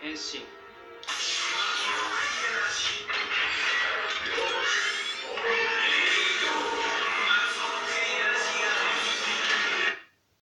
É sim.